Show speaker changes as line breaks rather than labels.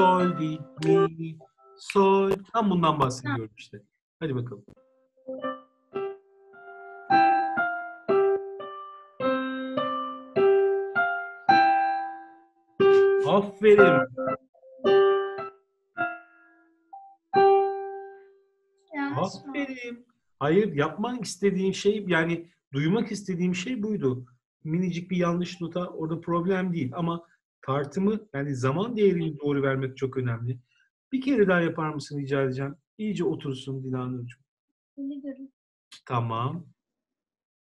sol, di, mi, sol. Tam bundan bahsediyorum işte. Hadi bakalım. Aferin. Aferin. Hayır, yapmak istediğim şey yani duymak istediğim şey buydu. Minicik bir yanlış nota orada problem değil ama tartımı yani zaman değerini doğru vermek çok önemli. Bir kere daha yapar mısın rica edeceğim. İyice otursun Dilanurcuğum.
Biliyorum.
Tamam.